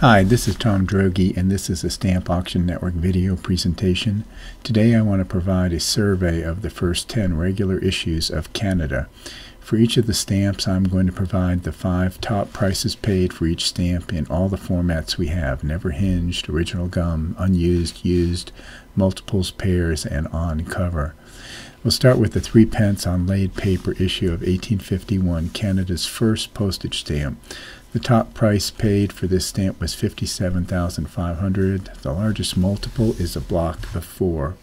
Hi, this is Tom Droege, and this is a Stamp Auction Network video presentation. Today I want to provide a survey of the first 10 regular issues of Canada. For each of the stamps, I'm going to provide the five top prices paid for each stamp in all the formats we have, never hinged, original gum, unused, used, multiples, pairs, and on cover. We'll start with the three pence on laid paper issue of 1851, Canada's first postage stamp. The top price paid for this stamp was 57,500. The largest multiple is a block of 4.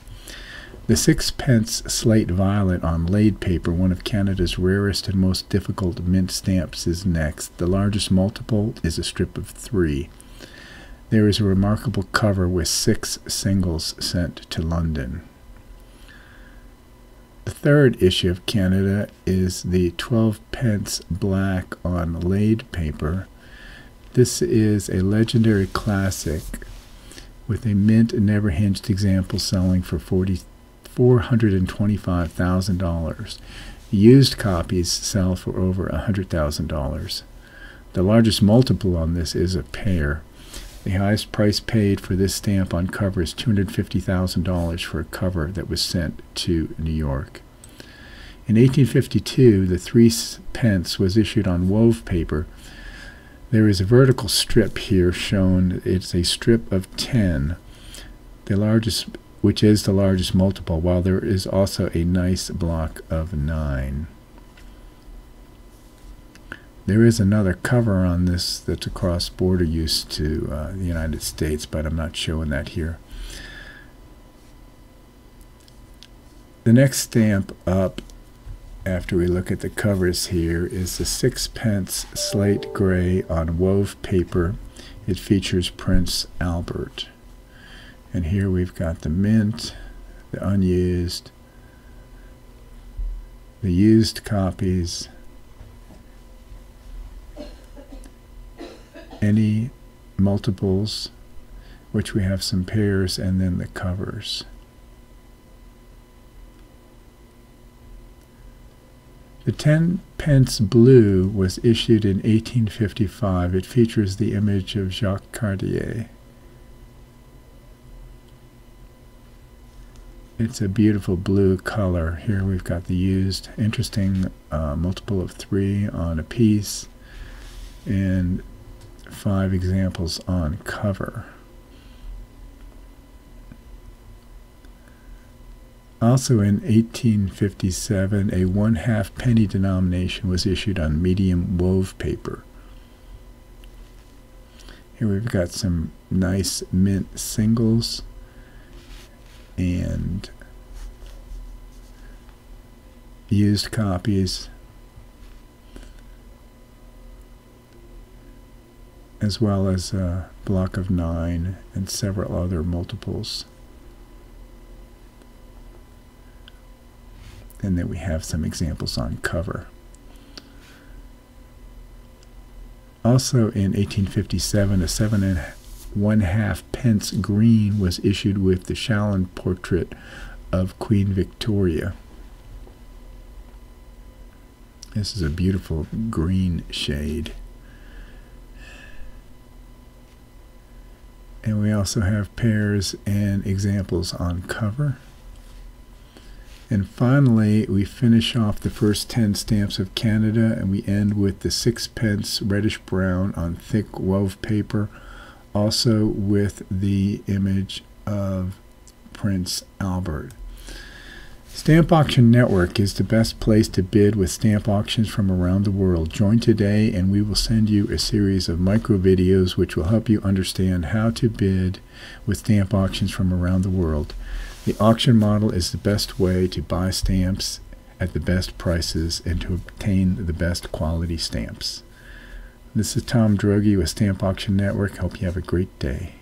The sixpence slate violet on laid paper, one of Canada's rarest and most difficult mint stamps, is next. The largest multiple is a strip of 3. There is a remarkable cover with six singles sent to London. Third issue of Canada is the 12 pence black on laid paper. This is a legendary classic with a mint and never hinged example selling for $425,000. Used copies sell for over $100,000. The largest multiple on this is a pair. The highest price paid for this stamp on cover is $250,000 for a cover that was sent to New York. In 1852, the three pence was issued on wove paper. There is a vertical strip here shown. It's a strip of 10, the largest, which is the largest multiple, while there is also a nice block of 9. There is another cover on this that's a cross-border use to uh, the United States, but I'm not showing that here. The next stamp up, after we look at the covers here, is the sixpence slate gray on wove paper. It features Prince Albert. And here we've got the mint, the unused, the used copies, any multiples, which we have some pairs, and then the covers. The 10 pence blue was issued in 1855. It features the image of Jacques Cartier. It's a beautiful blue color. Here we've got the used, interesting uh, multiple of three on a piece, and five examples on cover. Also in 1857, a one-half penny denomination was issued on medium wove paper. Here we've got some nice mint singles and used copies as well as a block of 9 and several other multiples. And then we have some examples on cover. Also in 1857, a seven and one half pence green was issued with the Chalon portrait of Queen Victoria. This is a beautiful green shade. And we also have pairs and examples on cover. And finally, we finish off the first 10 stamps of Canada and we end with the sixpence reddish brown on thick wove paper, also with the image of Prince Albert. Stamp Auction Network is the best place to bid with stamp auctions from around the world. Join today and we will send you a series of micro videos which will help you understand how to bid with stamp auctions from around the world. The auction model is the best way to buy stamps at the best prices and to obtain the best quality stamps. This is Tom Droege with Stamp Auction Network. Hope you have a great day.